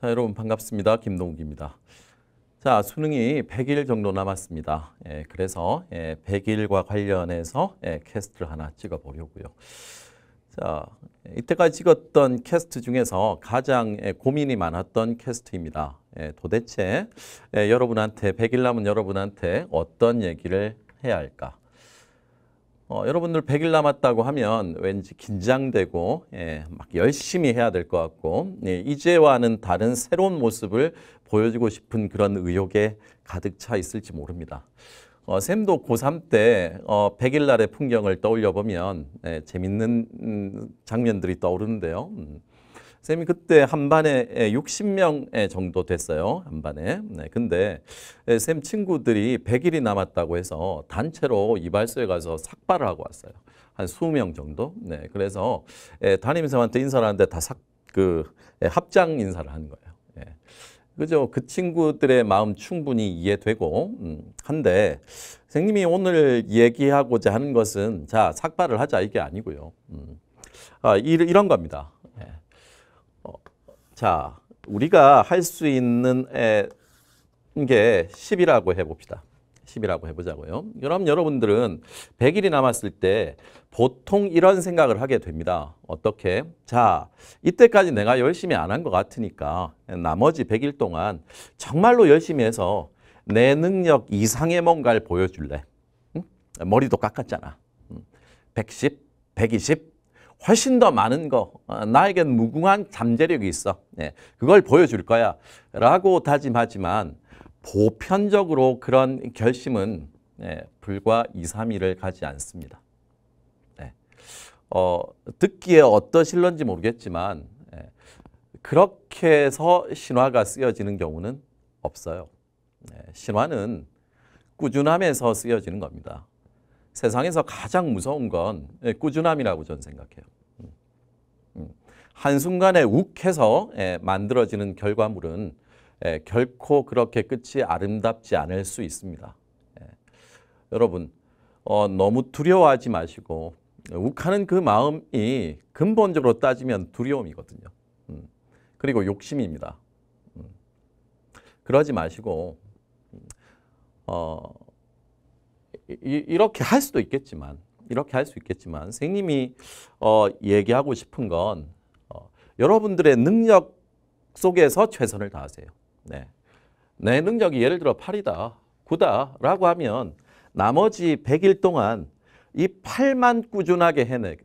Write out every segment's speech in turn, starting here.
자, 여러분 반갑습니다. 김동욱입니다. 자, 수능이 100일 정도 남았습니다. 예, 그래서 예, 100일과 관련해서 예, 캐스트를 하나 찍어 보려고요. 자, 이때까지 찍었던 캐스트 중에서 가장 예, 고민이 많았던 캐스트입니다. 예, 도대체 예, 여러분한테 100일 남은 여러분한테 어떤 얘기를 해야 할까? 어, 여러분들 100일 남았다고 하면 왠지 긴장되고 예, 막 열심히 해야 될 것 같고 예, 이제와는 다른 새로운 모습을 보여주고 싶은 그런 의욕에 가득 차 있을지 모릅니다. 어, 쌤도 고3 때 어, 100일 날의 풍경을 떠올려 보면 예, 재밌는 음, 장면들이 떠오르는데요. 음. 쌤이 그때 한 반에 60명 정도 됐어요. 한 반에. 네, 근데 쌤 친구들이 100일이 남았다고 해서 단체로 이발소에 가서 삭발을 하고 왔어요. 한 20명 정도. 네, 그래서 담임쌤한테 인사를 하는데 다 삭, 그, 합장 인사를 하는 거예요. 예. 그죠? 그 친구들의 마음 충분히 이해되고 음, 한데 선생님이 오늘 얘기하고자 하는 것은 자 삭발을 하자 이게 아니고요. 음, 아, 이, 이런 겁니다. 자, 우리가 할 수 있는 게 10이라고 해봅시다. 10이라고 해보자고요. 그럼 여러분들은 100일이 남았을 때 보통 이런 생각을 하게 됩니다. 어떻게? 자, 이때까지 내가 열심히 안 한 것 같으니까 나머지 100일 동안 정말로 열심히 해서 내 능력 이상의 뭔가를 보여줄래. 응? 머리도 깎았잖아. 110, 120, 훨씬 더 많은 거 어, 나에겐 무궁한 잠재력이 있어 네, 그걸 보여줄 거야 라고 다짐하지만 보편적으로 그런 결심은 네, 불과 2, 3일을 가지 않습니다. 네. 어, 듣기에 어떠실런지 모르겠지만 네, 그렇게 해서 신화가 쓰여지는 경우는 없어요. 네, 신화는 꾸준함에서 쓰여지는 겁니다. 세상에서 가장 무서운 건 예, 꾸준함이라고 저는 생각해요. 음, 음. 한순간에 욱해서 예, 만들어지는 결과물은 예, 결코 그렇게 끝이 아름답지 않을 수 있습니다. 여러분 어, 너무 두려워하지 마시고 욱하는 그 마음이 근본적으로 따지면 두려움이거든요. 음. 그리고 욕심입니다. 그러지 마시고 어, 이, 렇게할 수도 있겠지만 이렇게 할 수 있겠지만 선생님이 어, 얘기하고 싶은 건 어, 여러분들의 능력 속에서 최선을 다하세요. 네. 내 능력이 예를 들어 8이다, 9다 라고 하면 나머지 100일 동안 이 8만 꾸준하게 해내.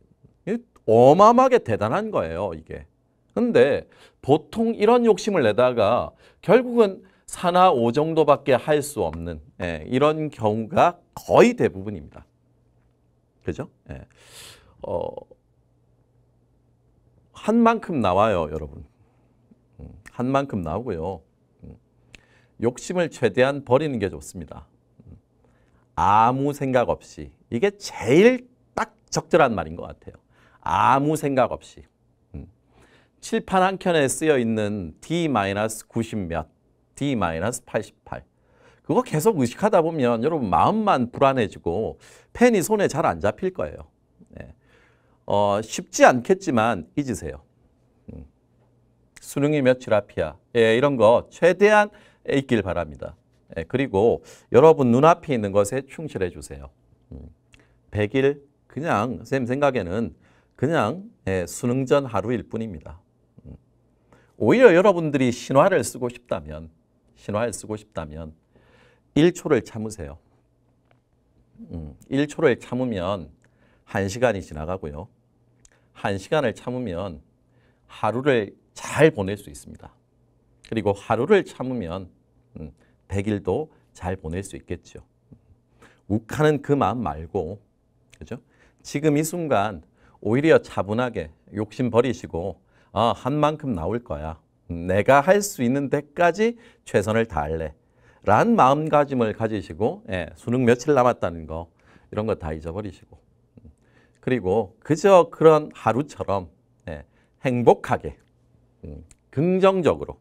어마어마하게 대단한 거예요, 이게. 근데 보통 이런 욕심을 내다가 결국은 4나 5 정도밖에 할 수 없는 예, 이런 경우가 거의 대부분입니다. 그죠? 예. 어, 한 만큼 나와요, 여러분. 음, 한 만큼 나오고요. 음, 욕심을 최대한 버리는 게 좋습니다. 음, 아무 생각 없이. 이게 제일 딱 적절한 말인 것 같아요. 아무 생각 없이. 칠판 한 켠에 쓰여 있는 D-90 몇, D-88. 그거 계속 의식하다 보면 여러분 마음만 불안해지고 펜이 손에 잘 안 잡힐 거예요. 네. 어, 쉽지 않겠지만 잊으세요. 음. 수능이 며칠 앞이야. 예, 이런 거 최대한 잊길 바랍니다. 예, 그리고 여러분 눈앞에 있는 것에 충실해 주세요. 음. 100일 그냥 쌤 생각에는 그냥 예, 수능 전 하루일 뿐입니다. 음. 오히려 여러분들이 신화를 쓰고 싶다면 신화를 쓰고 싶다면 1초를 참으세요. 음, 1초를 참으면 1시간이 지나가고요. 1시간을 참으면 하루를 잘 보낼 수 있습니다. 그리고 하루를 참으면 음, 100일도 잘 보낼 수 있겠죠. 욱하는 그 마음 말고 그죠? 지금 이 순간 오히려 차분하게 욕심 버리시고 아, 한 만큼 나올 거야. 음, 내가 할 수 있는 데까지 최선을 다할래. 란 마음가짐을 가지시고 예, 수능 며칠 남았다는 거 이런 거 다 잊어버리시고 음, 그리고 그저 그런 하루처럼 예, 행복하게 음, 긍정적으로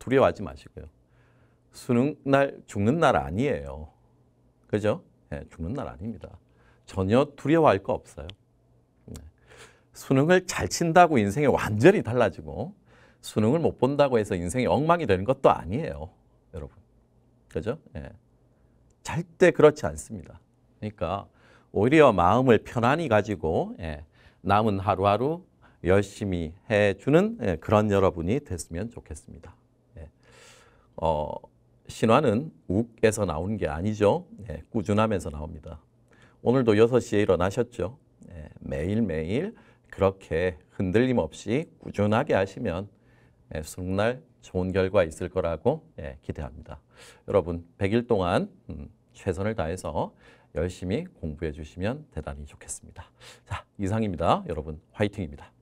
두려워하지 마시고요. 수능 날 죽는 날 아니에요. 그죠? 예, 죽는 날 아닙니다. 전혀 두려워할 거 없어요. 네. 수능을 잘 친다고 인생이 완전히 달라지고 수능을 못 본다고 해서 인생이 엉망이 되는 것도 아니에요. 여러분. 그죠? 예. 절대 그렇지 않습니다. 그러니까 오히려 마음을 편안히 가지고 예, 남은 하루하루 열심히 해주는 예, 그런 여러분이 됐으면 좋겠습니다. 예. 어, 신화는 욱에서 나오는 게 아니죠. 예, 꾸준함에서 나옵니다. 오늘도 6시에 일어나셨죠. 예, 매일매일 그렇게 흔들림 없이 꾸준하게 하시면 예, 수능날 좋은 결과 있을 거라고 예, 기대합니다. 여러분 100일 동안 음, 최선을 다해서 열심히 공부해 주시면 대단히 좋겠습니다. 자, 이상입니다. 여러분 화이팅입니다.